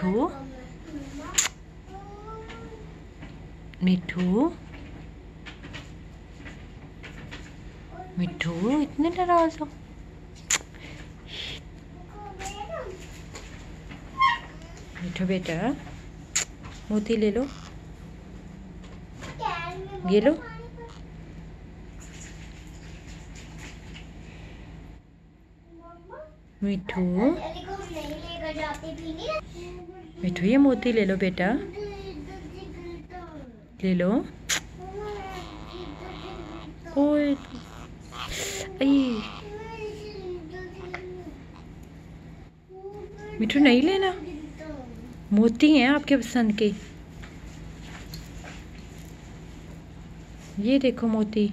मिठू मिठू मिठू इतने नाराज़ हो। मिठू बेटा मोती ले लो। ये लो। मिठू। मिठू, ये मोती ले लो बेटा। ले लो। ओए मिठू, नहीं लेना। मोती हैं आपके पसंद के। ये देखो मोती।